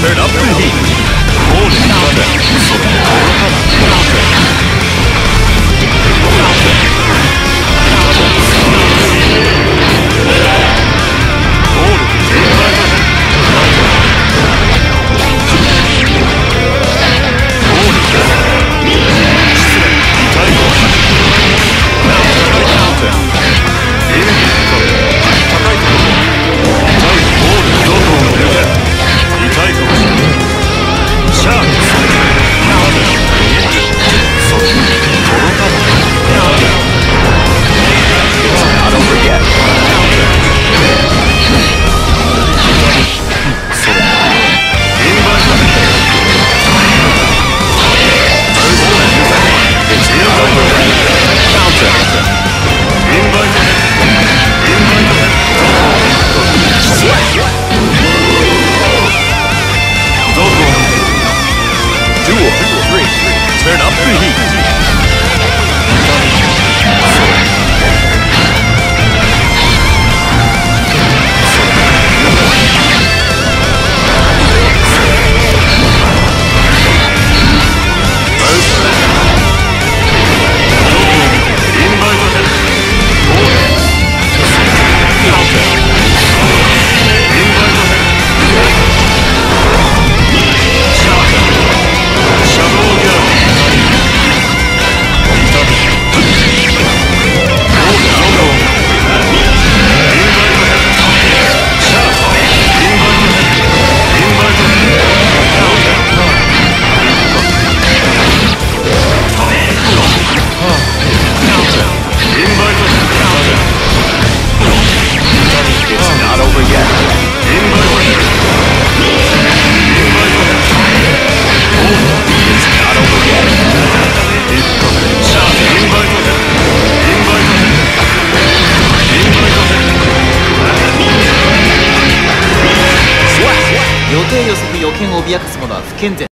Turn up the heat. 定予測予見を脅かすものは不健全。